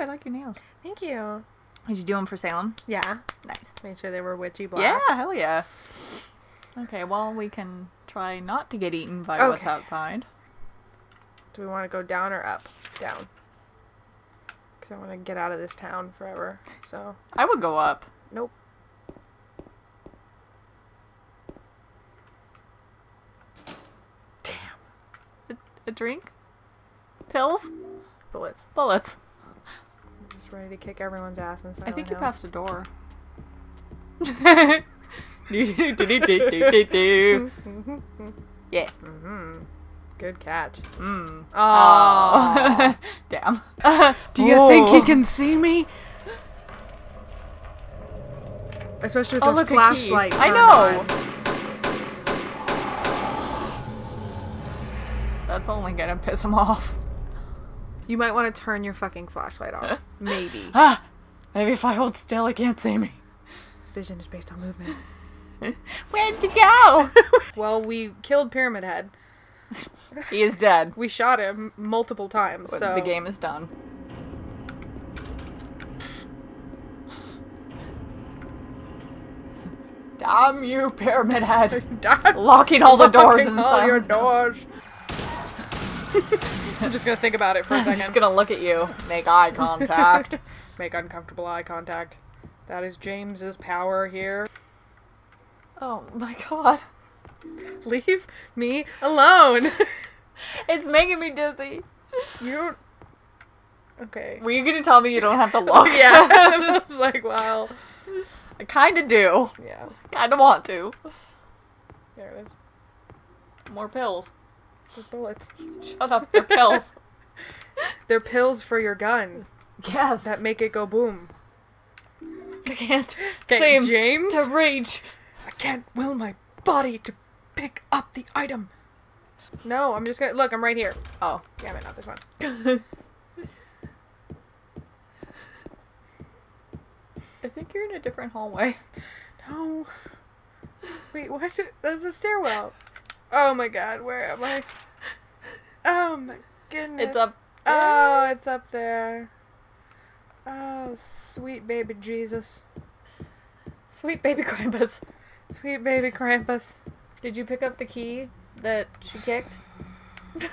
I like your nails. Thank you. Did you do them for Salem? Yeah. Nice. Made sure they were witchy black. Yeah, hell yeah. Okay, well, we can try not to get eaten by what's outside. Do we want to go down or up? Down. Because I want to get out of this town forever. So, I would go up. nope. Damn. A, a drink? Pills? Bullets. Bullets. Just ready to kick everyone's ass inside. I think you passed a door. Yeah. Mm-hmm. Good catch. Mm. Oh. Damn. Do you think he can see me? Especially with Oh, the look, a flashlight. I know. on. That's only gonna piss him off. You might want to turn your fucking flashlight off. Maybe. Ah! Maybe if I hold still, he can't see me. This vision is based on movement. Where'd you go? Well, we killed Pyramid Head. he is dead. We shot him multiple times. But So The game is done. Damn you, Pyramid Head. Died. Locking all the doors Locking inside. all your doors. I'm just gonna think about it for a second. I'm just gonna look at you, make eye contact. Make uncomfortable eye contact. That is James's power here. oh my god. Leave me alone. It's making me dizzy. you don't. Okay. Were you gonna tell me you don't have to look? yeah. I was like, well, I kinda do. yeah. Kinda want to. There it is. More pills. The bullets. Shut up, they're pills. They're pills for your gun yes. that make it go boom. I can't Okay, seem James. to reach. I can't will my body to pick up the item. No, I'm just gonna look. I'm right here. Oh. Damn it, not this one. I think you're in a different hallway. No. Wait, what? There's a stairwell. Oh my god, where am I? Oh my goodness. It's up. Oh, it's up there. Oh, sweet baby Jesus. Sweet baby Krampus. Sweet baby Krampus. Did you pick up the key that she kicked?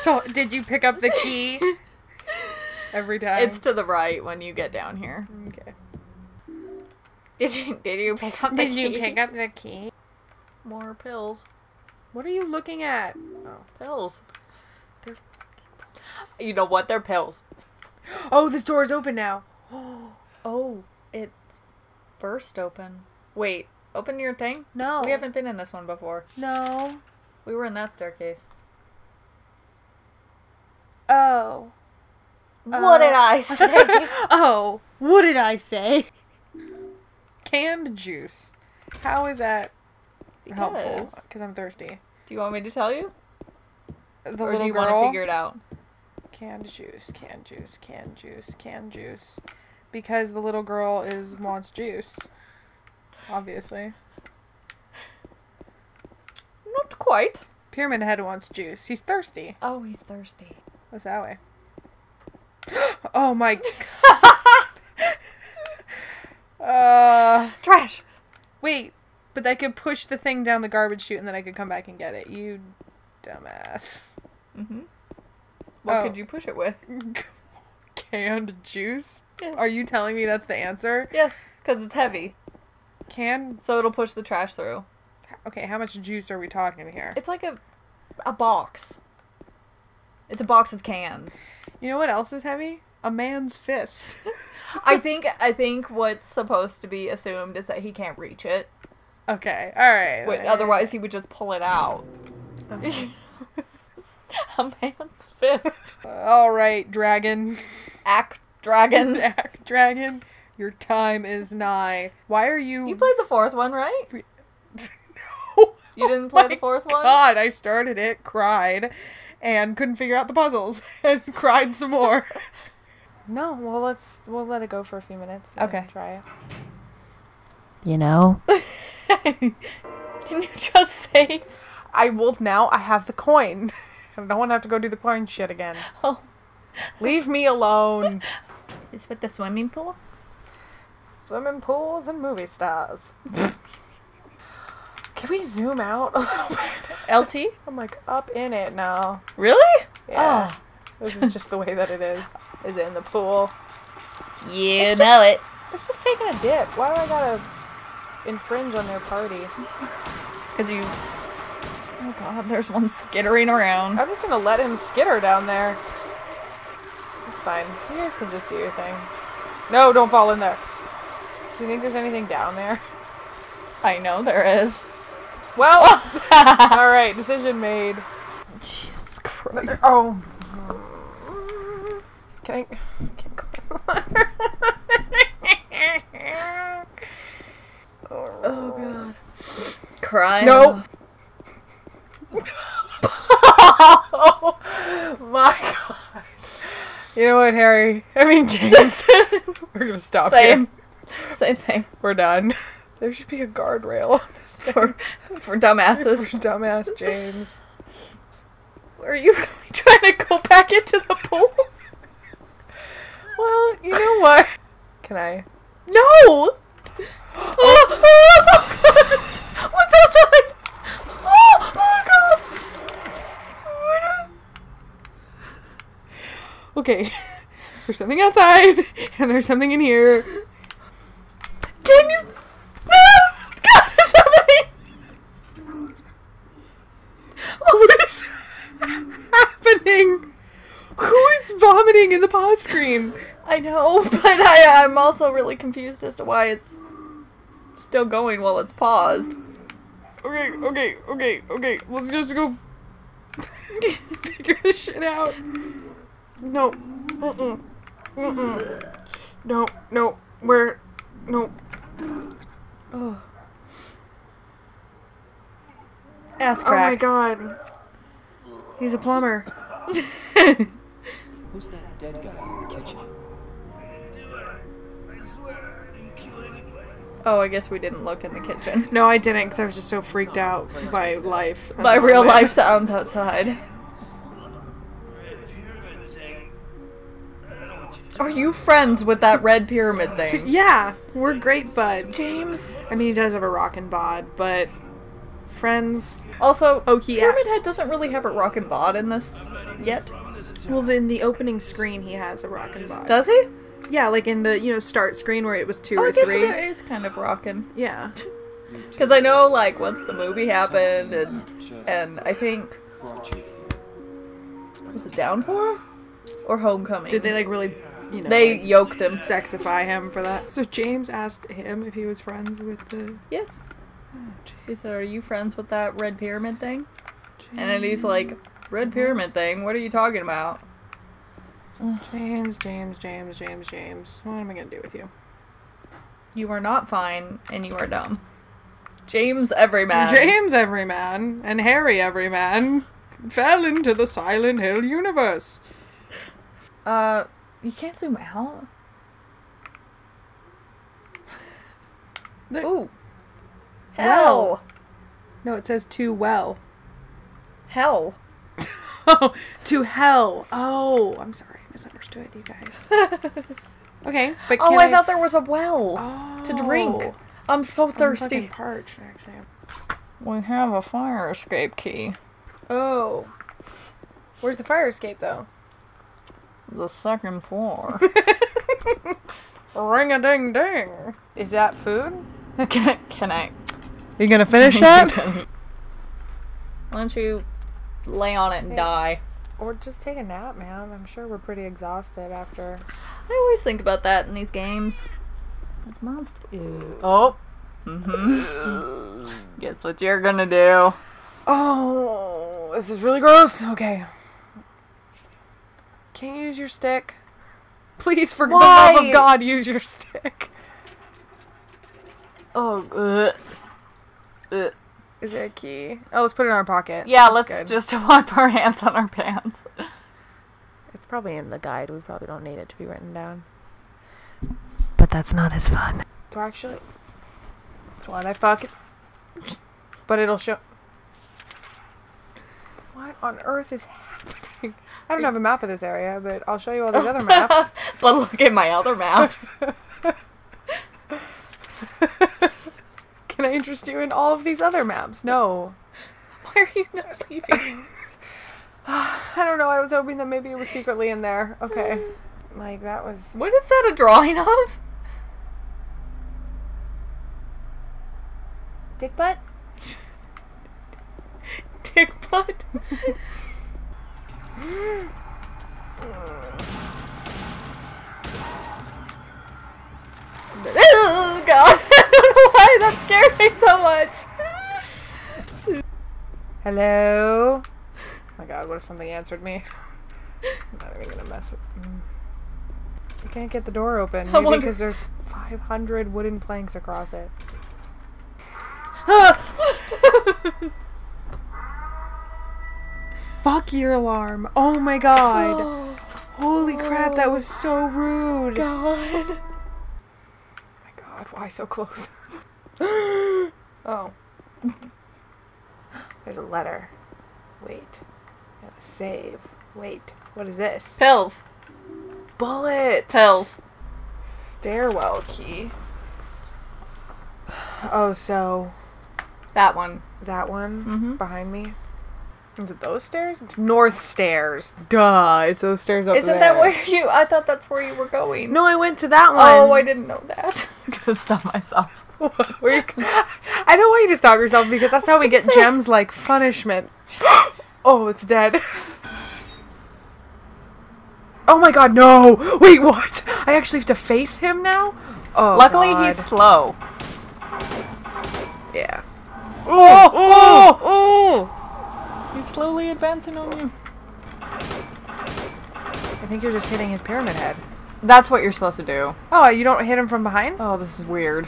So, did you pick up the key? Every time. It's to the right when you get down here. okay. Did you did you pick up the Did key? you pick up the key? more pills? What are you looking at? Oh. Pills. They're- You know what? They're pills. Oh, this door is open now. Oh, it's burst open. Wait, open your thing. No. We haven't been in this one before. No. We were in that staircase. Oh. what did I oh. say? oh, what did I say? Canned juice. How is that helpful? Because- Because I'm thirsty. Do you want me to tell you, The or do you want to figure it out? Canned juice, canned juice, canned juice, canned juice. Because the little girl is wants juice. Obviously. Not quite. Pyramid Head wants juice. He's thirsty. Oh, he's thirsty. What's that way? oh my Uh Trash. wait, but I could push the thing down the garbage chute and then I could come back and get it. You dumbass. Mm-hmm. What Oh. could you push it with? Canned juice? Yes. Are you telling me that's the answer? Yes, because it's heavy, Can? so it'll push the trash through. Okay, how much juice are we talking here? It's like a a box. It's a box of cans. You know what else is heavy? A man's fist. I think I think what's supposed to be assumed is that he can't reach it. Okay, alright. Wait, otherwise he would just pull it out. a man's fist. Alright, dragon. Act dragon. Act dragon. Your time is nigh. Why are you You played the fourth one, right? No. You didn't play Oh the fourth one? God, I started it, cried, and couldn't figure out the puzzles, and cried some more. No, well let's we'll let it go for a few minutes. and Okay. try it. You know, Didn't you just say? I will now. I have the coin. I don't want to have to go do the coin shit again. Oh, Leave me alone. Is this with the swimming pool? Swimming pools and movie stars. Can we zoom out a little bit? LT? I'm like up in it now. Really? Yeah. Oh, This is just the way that it is. Is it in the pool? you know it. It's just taking a dip. Why do I gotta infringe on their party? Because you. Oh god, there's one skittering around. I'm just gonna let him skitter down there. It's fine. You guys can just do your thing. No, don't fall in there. Do you think there's anything down there? I know there is. Well, alright, decision made. Jesus Christ. Oh. Can I. Can't climb Oh god. Crying. Nope. oh my god. You know what, Harry? I mean, James. We're gonna stop Same. here. Same thing. We're done. There should be a guardrail on this thing For, for dumbasses. for dumbass James. Are you really trying to go back into the pool? Well, you know what? Can I? No! Oh, oh, God. What's outside? Oh, oh god! Oh, Okay. There's something outside, and there's something in here. Can you? God! What is happening? Who is vomiting in the pause screen? I know, but I, I'm also really confused as to why it's still going while it's paused. Okay, okay, okay, okay. Let's just go figure this shit out. No. Mm-mm. Mm-mm. No, no. Where? No. Oh. Ass Oh my god. He's a plumber. Who's that dead guy in the kitchen? Oh, I guess we didn't look in the kitchen. No, I didn't because I was just so freaked out by life. By oh, real life sounds outside. Are you friends with that red pyramid thing? Yeah, we're great buds. James. I mean, he does have a rockin' bod, but friends. Also, he- Pyramid Head doesn't really have a rockin' bod in this yet. Well, in the opening screen, he has a rockin' bod. Does he? Yeah, like in the you know start screen where it was two Oh, I or guess three. it is kind of rockin'. Yeah. Because I know, like, once the movie happened, and and I think was it Downpour or Homecoming? Did they like really, you know, They like, yoked him. sexify him for that? So James asked him if he was friends with the. Yes. He said, "Are you friends with that red pyramid thing?" And then he's like, "Red pyramid thing? What are you talking about?" James, James, James, James, James. What am I gonna do with you? You are not fine, and you are dumb. James Everyman. James Everyman and Harry Everyman fell into the Silent Hill universe. Uh, you can't zoom out. Ooh. Well. Hell. No, it says too well. Hell. Oh, to hell. Oh, I'm sorry, I misunderstood you guys. Okay, but Oh, can I thought there was a well oh, to drink. I'm so I'm thirsty. parched, actually. We have a fire escape key. Oh, where's the fire escape though? The second floor. Ring a ding ding. Is that food? can, can I? You gonna finish that? Why don't you lay on it and die? or just take a nap, man. I'm sure we're pretty exhausted after. I always think about that in these games. It's monster. Oh. Mm-hmm. Guess what you're gonna do? Oh, this is really gross. Okay. Can you use your stick? Please, for the love of God, use your stick. Oh. Ugh. Ugh. Is it a key? Oh, let's put it in our pocket. Yeah, That's let's good. just wipe our hands on our pants. It's probably in the guide. We probably don't need it to be written down. But that's not as fun. Do I actually? What I fuck it? But it'll show. What on earth is happening? I don't have a map of this area, but I'll show you all these other maps. but look at my other maps. Can I interest you in all of these other maps? No. Why are you not leaving? I don't know. I was hoping that maybe it was secretly in there. Okay. Like, that was. What is that a drawing of? Dick butt? Dick butt. Oh god, I don't know why that scared me so much. Hello? Oh my god, what if something answered me? I'm not even gonna mess with. Mm. I can't get the door open. Maybe wonder- because there's 500 wooden planks across it. Fuck your alarm. Oh my god. oh Holy crap, that was so rude. Oh god. my god, why so close? oh. There's a letter. Wait. Save. Wait. What is this? Pills. Bullets. Pills. Stairwell key. Oh, so That one. that one Mhm. behind me. Is it those stairs? It's north stairs. Duh. It's those stairs up Isn't there. that where you? I thought that's where you were going. No, I went to that oh, one. Oh, I didn't know that. I'm gonna stop myself. Where you- I don't want you to stop yourself because that's how we get gems like punishment. oh, it's dead. Oh my god, no! Wait, what? I actually have to face him now? Oh, Luckily, God. he's slow. Yeah. Oh, Oh! Oh! He's slowly advancing on you. I think you're just hitting his pyramid head. That's what you're supposed to do. Oh, you don't hit him from behind? Oh, this is weird.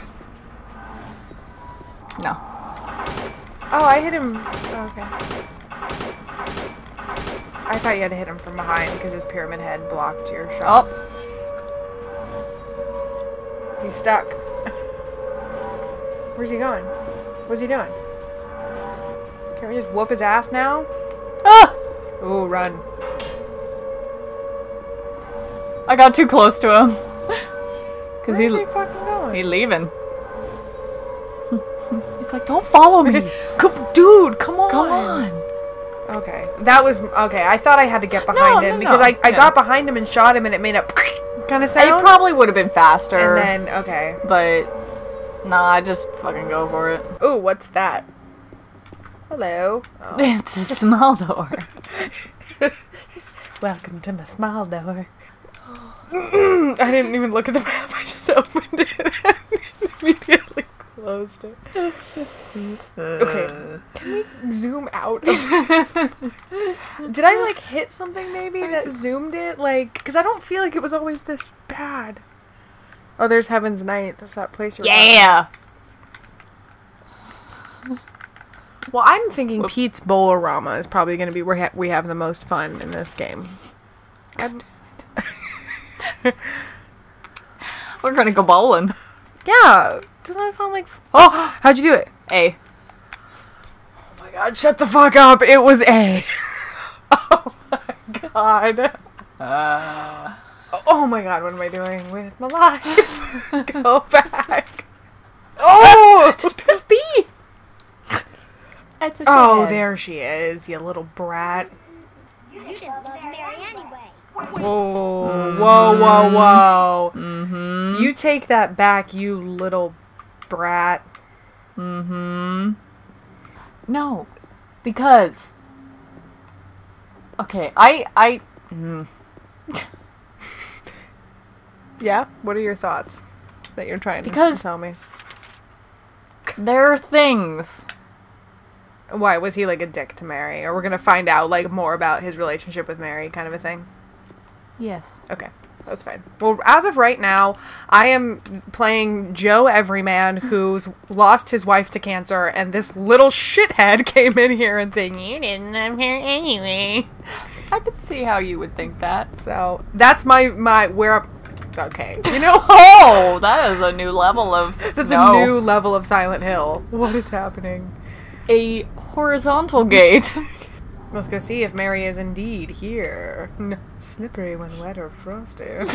No. Oh, I hit him. Oh, okay. I thought you had to hit him from behind because his pyramid head blocked your oh. shots. He's stuck. Where's he going? What's he doing? Can we just whoop his ass now? Ah! Ooh, run. I got too close to him. Cause Where's he's he fucking going? he leaving. he's like, don't follow me. Come, dude, come on. Come on. Okay, that was okay. I thought I had to get behind No, him no, because no, I, I yeah. got behind him and shot him and it made a kind of It sound. probably would have been faster, and then okay. but nah, I just fucking go for it. Ooh, what's that? Hello. Oh. It's a small door. Welcome to my small door. I didn't even look at the map. I just opened it and immediately closed it. Okay, can we zoom out? Did I like hit something maybe that zoomed it? Like, because I don't feel like it was always this bad. Oh, there's Heaven's Night. That's that place you're at. Well, I'm thinking Pete's Bowl-O-Rama is probably going to be where ha- we have the most fun in this game. We're gonna go bowling. yeah, doesn't that sound like? F- Oh, How'd you do it? A. Oh my god, shut the fuck up. It was A. oh my god. Uh, Oh my god, what am I doing with my life? Go back. Oh! just press B. It's a Oh, there she is, you little brat. You just love Mary anyway. Whoa, whoa, whoa, whoa. Mm-hmm. You take that back, you little brat. Mm-hmm. No, because. Okay, I I. Mm, Yeah? What are your thoughts that you're trying Because- to tell me? there are things. Why was he like a dick to Mary? Or we're gonna find out like more about his relationship with Mary, kind of a thing. Yes. Okay, that's fine. Well, as of right now, I am playing Joe Everyman, who's lost his wife to cancer, and this little shithead came in here and saying, "You didn't live here anyway." I could see how you would think that. So that's my my where. I'm, okay, you know Oh, that is a new level of. that's no. a new level of Silent Hill. What is happening? A horizontal gate. Let's go see if Mary is indeed here. N- slippery when wet or frosty.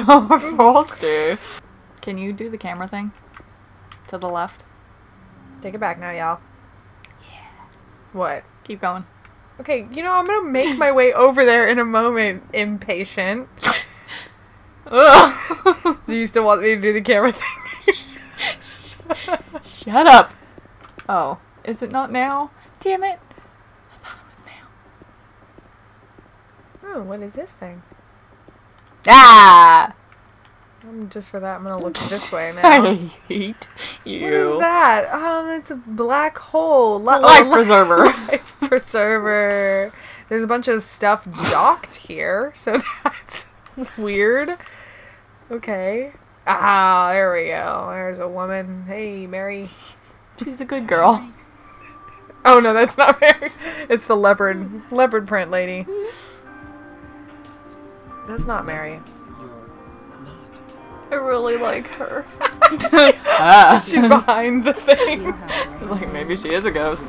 Frosty. Can you do the camera thing? To the left. Take it back now, y'all. Yeah. What? Keep going. Okay, you know, I'm gonna make my way over there in a moment, impatient. Do you still want me to do the camera thing? Shut up. Oh, is it not now? Damn it. I thought it was now. oh, what is this thing? Ah! Um, just for that, I'm gonna look this way now. I hate you. What is that? Um, it's a black hole. Li- life oh, preserver. life preserver. There's a bunch of stuff docked here, so that's weird. Okay. Ah, there we go. There's a woman. Hey, Mary. She's a good girl. Oh no, that's not Mary. It's the leopard leopard print lady. That's not Mary. I really liked her. ah. She's behind the thing. like maybe she is a ghost.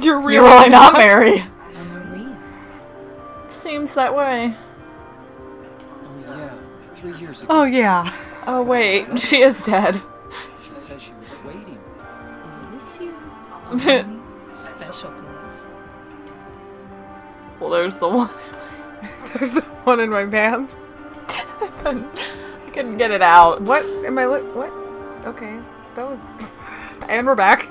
You're really not Mary. You're really, You're not Mary. Seems that way. Oh yeah, three years ago. Oh yeah. Oh wait, she is dead. Special place. well, there's the one. There's the one in my pants. I couldn't, I couldn't get it out. What am I look? What? Okay, that was. And we're back.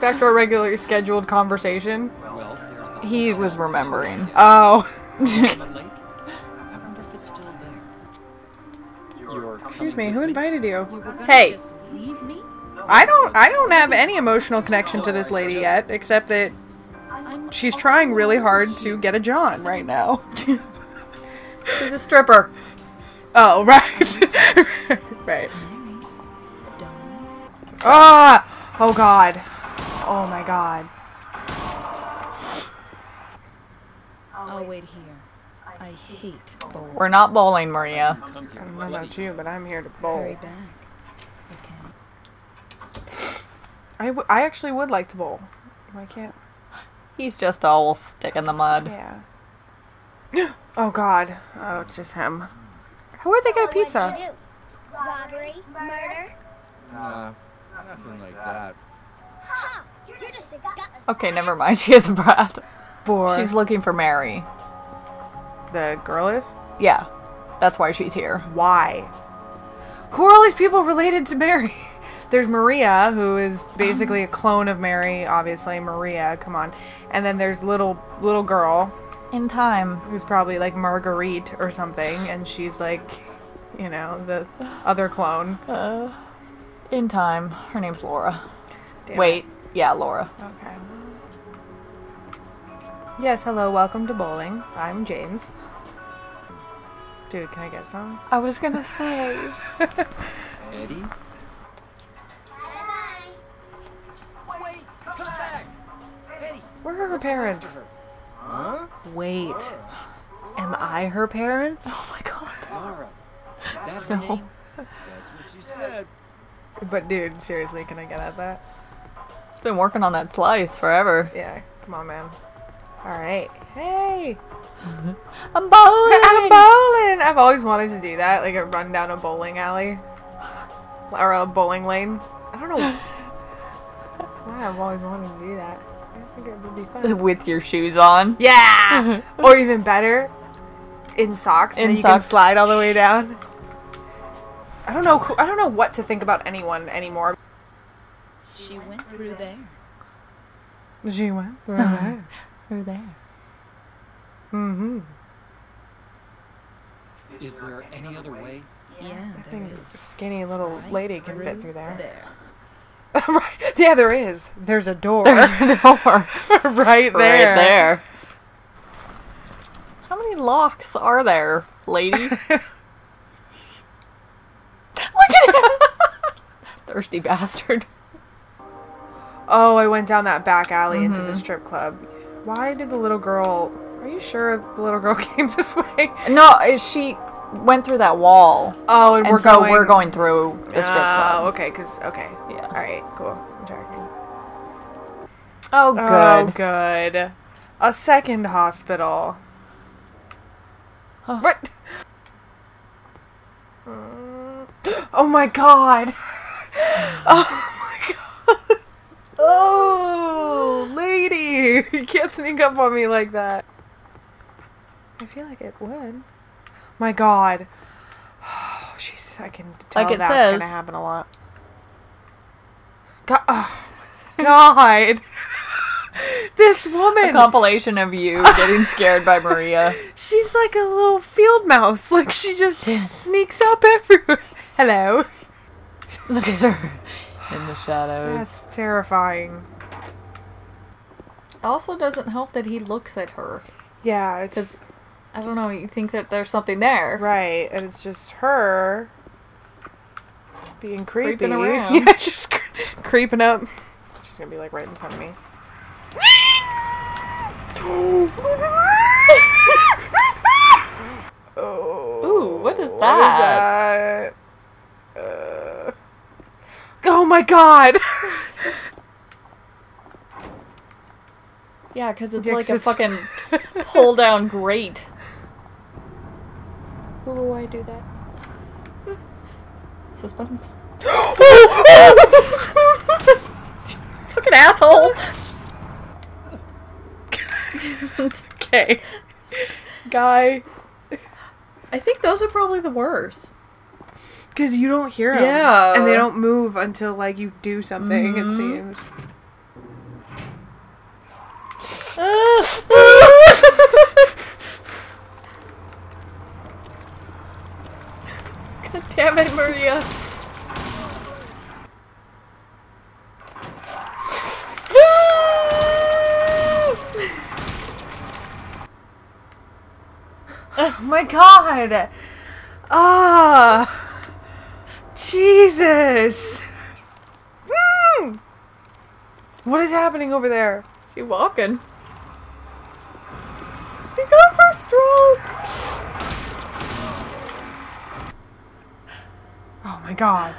Back to our regularly scheduled conversation. Well, the He was remembering. Oh. Monument Lake. I wonder if it's still there. You're Excuse me. Who invited you? You were gonna Hey. Just leave me? I don't. I don't have any emotional connection to this lady yet, except that she's trying really hard to get a John right now. She's a stripper. Oh right. right. Ah! Oh god. Oh my god. I'll wait here. I hate bowling. We're not bowling, Maria. I don't know about you, but I'm here to Hurry bowl. Back. Okay. I, w- I actually would like to bowl. Why can't? He's just all stick in the mud. Yeah. oh god. Oh, it's just him. How would they get a What'd you pizza? do? Robbery? Murder? Nah, nothing like that. Ha! You're just a gutless Okay, never mind. She is a brat. For She's looking for Mary. the girl is. Yeah, that's why she's here. Why? Who are all these people related to Mary? There's Maria, who is basically a clone of Mary, obviously. Maria, come on. And then there's little little girl, In time. who's probably like Marguerite or something, and she's like, you know, the other clone. Uh, in time. Her name's Laura. Damn Wait, yeah, Laura. Okay. Yes, hello, welcome to bowling. I'm James. Dude, can I get some? I was gonna say. Eddie? Parents? Huh? Wait. Am I her parents? Oh my god. Laura! Is that her No. name? That's what she said. But dude, seriously, can I get at that? It's been working on that slice forever. Yeah, come on, man. All right. Hey, I'm bowling. I'm bowling. I've always wanted to do that, like a run down a bowling alley or a bowling lane. I don't know why I've always wanted to do that. I just think it would be fun. With your shoes on. Yeah, or even better, in socks. In and you can slide all the way down. I don't know. who- I don't know what to think about anyone anymore. She went through there. She went through there. They're there. Mm-hmm. Is there any other way? Yeah, I there think is. skinny little lady can fit through there. There. right. Yeah, there is. There's a door. There's a door. right there. Right there. How many locks are there, lady? Look at him! Thirsty bastard. Oh, I went down that back alley into Mm-hmm. the strip club. Why did the little girl? Are you sure the little girl came this way? No, she went through that wall. Oh, and, And we're so going. we're going through the strip Oh, club. okay. Cause okay. Yeah. All right. Cool. I'm tracking. Oh, Oh, good. good. a second hospital. Huh. What? Oh my god. Oh my god. Oh, lady. You can't sneak up on me like that. I feel like it would. My god. Oh, she's, I can tell Like it that's says. gonna happen a lot. Oh god. Oh, god. this A woman. compilation of you getting scared by Maria. She's like a little field mouse. Like she just sneaks up everywhere. Hello. Look at her in the shadows. That's terrifying. Also, doesn't help that he looks at her. Yeah, it's Because I don't know. You think that there's something there. right, and it's just her being creepy. Creeping around. Yeah, just cre- creeping up. She's gonna be like right in front of me. oh. Ooh, what is What is that? that? Uh, oh my god! Yeah, because it's Yeah, like a it's- fucking pull down grate. Ooh, why do that? Suspense. Fucking asshole. okay. Guy. I think those are probably the worst. Because you don't hear them. Yeah. And they don't move until, like, you do something, Mhm. it seems. God damn it, Maria. oh my god! Ah! Jesus! Mm! What is happening over there? She walking. You got for a stroke. Oh my god.